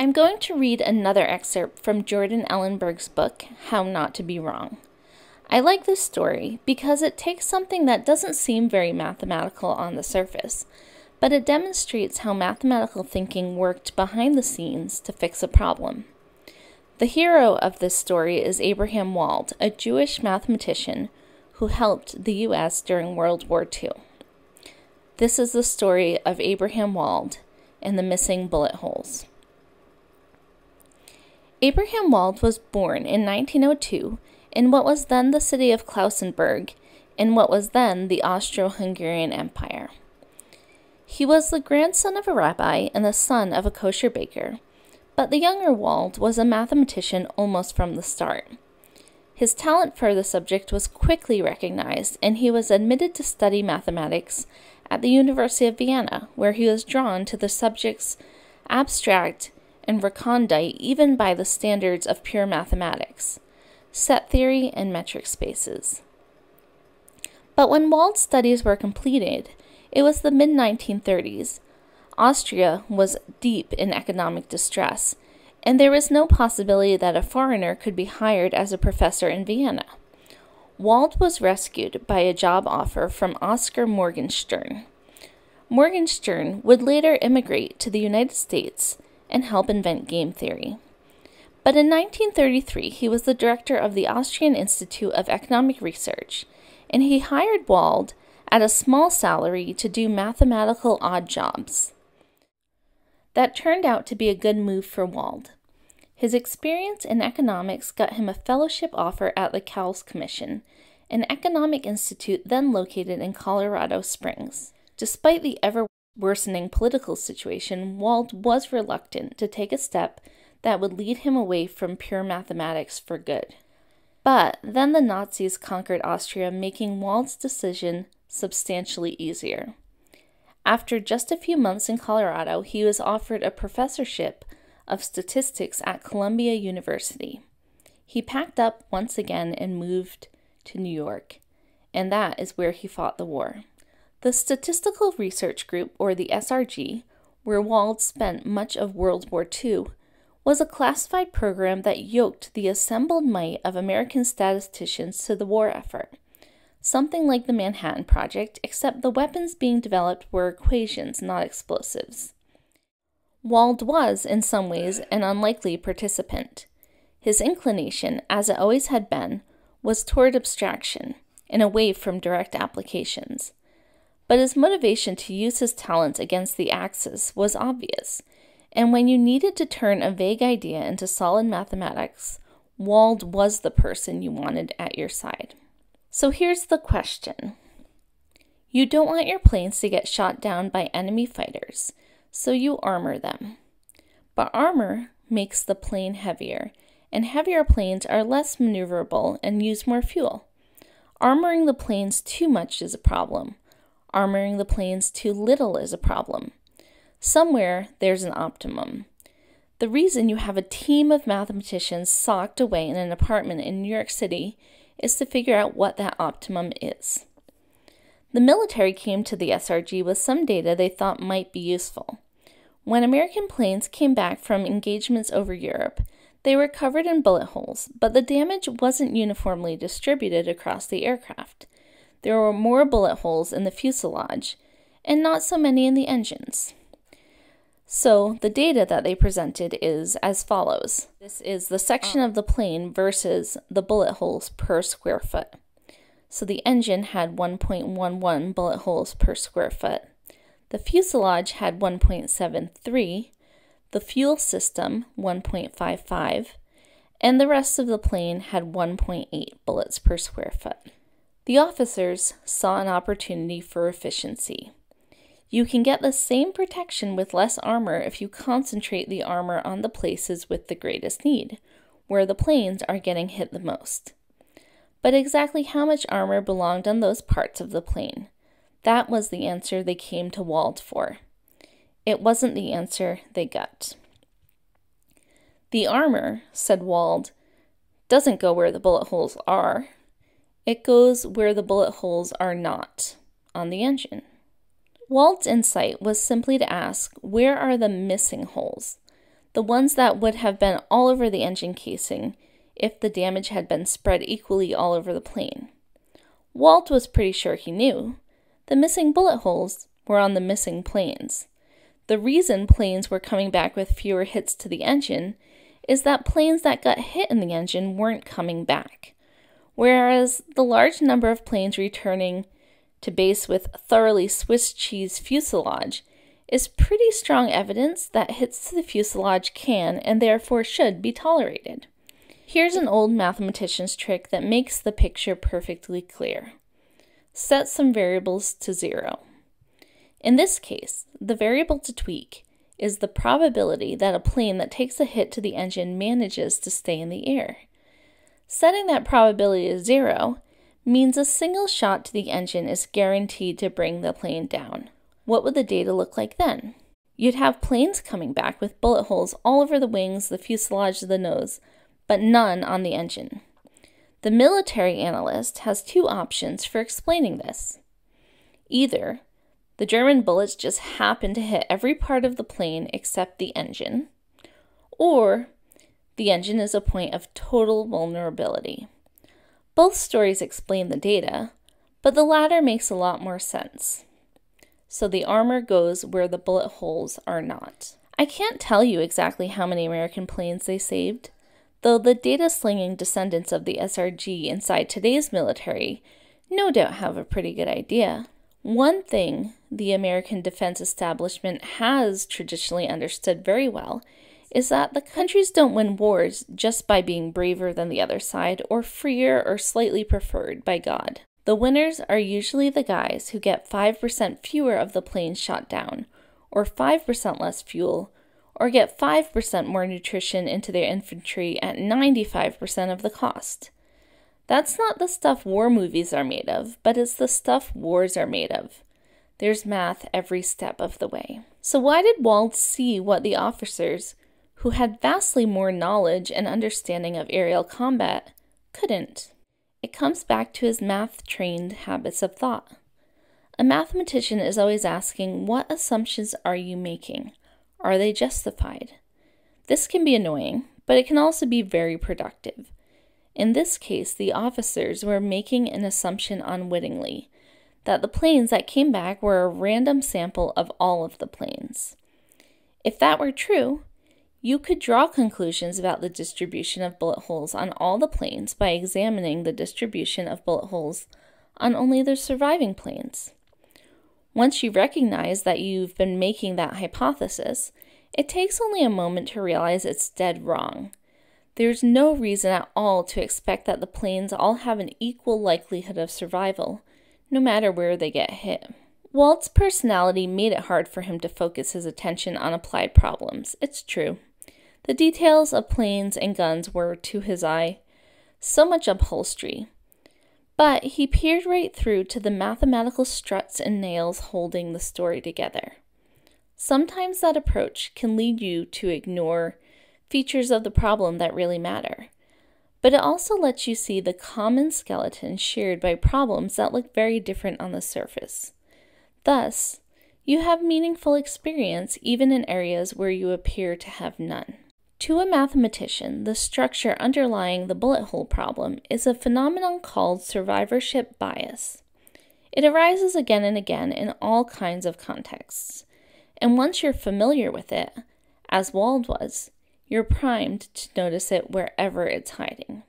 I'm going to read another excerpt from Jordan Ellenberg's book, How Not to Be Wrong. I like this story because it takes something that doesn't seem very mathematical on the surface, but it demonstrates how mathematical thinking worked behind the scenes to fix a problem. The hero of this story is Abraham Wald, a Jewish mathematician who helped the U.S. during World War II. This is the story of Abraham Wald and the missing bullet holes. Abraham Wald was born in 1902 in what was then the city of Klausenburg, in what was then the Austro Hungarian Empire. He was the grandson of a rabbi and the son of a kosher baker, but the younger Wald was a mathematician almost from the start. His talent for the subject was quickly recognized, and he was admitted to study mathematics at the University of Vienna, where he was drawn to the subject's abstract and recondite even by the standards of pure mathematics, set theory, and metric spaces. But when Wald's studies were completed, it was the mid 1930s. Austria was deep in economic distress, and there was no possibility that a foreigner could be hired as a professor in Vienna. Wald was rescued by a job offer from Oscar Morgenstern. Morgenstern would later immigrate to the United States and help invent game theory. But in 1933, he was the director of the Austrian Institute of Economic Research, and he hired Wald at a small salary to do mathematical odd jobs. That turned out to be a good move for Wald. His experience in economics got him a fellowship offer at the Cowles Commission, an economic institute then located in Colorado Springs. Despite the ever worsening political situation, Wald was reluctant to take a step that would lead him away from pure mathematics for good. But then the Nazis conquered Austria, making Wald's decision substantially easier. After just a few months in Colorado, he was offered a professorship of statistics at Columbia University. He packed up once again and moved to New York, and that is where he fought the war. The Statistical Research Group, or the SRG, where Wald spent much of World War II, was a classified program that yoked the assembled might of American statisticians to the war effort. Something like the Manhattan Project, except the weapons being developed were equations, not explosives. Wald was, in some ways, an unlikely participant. His inclination, as it always had been, was toward abstraction and away from direct applications. But his motivation to use his talents against the Axis was obvious, and when you needed to turn a vague idea into solid mathematics, Wald was the person you wanted at your side. So here's the question You don't want your planes to get shot down by enemy fighters so you armor them. But armor makes the plane heavier, and heavier planes are less maneuverable and use more fuel. Armoring the planes too much is a problem. Armoring the planes too little is a problem. Somewhere there's an optimum. The reason you have a team of mathematicians socked away in an apartment in New York City is to figure out what that optimum is. The military came to the SRG with some data they thought might be useful. When American planes came back from engagements over Europe, they were covered in bullet holes, but the damage wasn't uniformly distributed across the aircraft. There were more bullet holes in the fuselage, and not so many in the engines. So, the data that they presented is as follows this is the section of the plane versus the bullet holes per square foot. So the engine had 1.11 bullet holes per square foot. The fuselage had 1.73, the fuel system 1.55, and the rest of the plane had 1.8 bullets per square foot. The officers saw an opportunity for efficiency. You can get the same protection with less armor if you concentrate the armor on the places with the greatest need, where the planes are getting hit the most but exactly how much armor belonged on those parts of the plane. That was the answer they came to Wald for. It wasn't the answer they got. The armor, said Wald, doesn't go where the bullet holes are. It goes where the bullet holes are not, on the engine. Wald's insight was simply to ask, where are the missing holes? the ones that would have been all over the engine casing if the damage had been spread equally all over the plane. Wald was pretty sure he knew. The missing bullet holes were on the missing planes. The reason planes were coming back with fewer hits to the engine is that planes that got hit in the engine weren't coming back, whereas the large number of planes returning to base with thoroughly Swiss cheese fuselage is pretty strong evidence that hits to the fuselage can and therefore should be tolerated. Here's an old mathematician's trick that makes the picture perfectly clear. Set some variables to zero. In this case, the variable to tweak is the probability that a plane that takes a hit to the engine manages to stay in the air. Setting that probability to zero means a single shot to the engine is guaranteed to bring the plane down. What would the data look like then? You'd have planes coming back with bullet holes all over the wings, the fuselage, the nose, but none on the engine. The military analyst has two options for explaining this. Either the German bullets just happen to hit every part of the plane except the engine, or the engine is a point of total vulnerability. Both stories explain the data, but the latter makes a lot more sense. So the armor goes where the bullet holes are not. I can't tell you exactly how many American planes they saved, though the data slinging descendants of the SRG inside today's military no doubt have a pretty good idea. One thing the American defense establishment has traditionally understood very well is that the countries don't win wars just by being braver than the other side or freer or slightly preferred by God. The winners are usually the guys who get 5% fewer of the planes shot down, or 5% less fuel, or get 5% more nutrition into their infantry at 95% of the cost. That's not the stuff war movies are made of, but it's the stuff wars are made of. There's math every step of the way. So, why did Wald see what the officers, who had vastly more knowledge and understanding of aerial combat, couldn't? It comes back to his math trained habits of thought. A mathematician is always asking, What assumptions are you making? Are they justified? This can be annoying, but it can also be very productive. In this case, the officers were making an assumption unwittingly that the planes that came back were a random sample of all of the planes. If that were true, you could draw conclusions about the distribution of bullet holes on all the planes by examining the distribution of bullet holes on only the surviving planes. Once you recognize that you've been making that hypothesis, it takes only a moment to realize it's dead wrong. There's no reason at all to expect that the planes all have an equal likelihood of survival, no matter where they get hit. Wald's personality made it hard for him to focus his attention on applied problems. It's true. The details of planes and guns were, to his eye, so much upholstery. But he peered right through to the mathematical struts and nails holding the story together. Sometimes that approach can lead you to ignore features of the problem that really matter. But it also lets you see the common skeleton shared by problems that look very different on the surface. Thus, you have meaningful experience even in areas where you appear to have none. To a mathematician, the structure underlying the bullet hole problem is a phenomenon called survivorship bias. It arises again and again in all kinds of contexts. And once you're familiar with it, as Wald was, you're primed to notice it wherever it's hiding.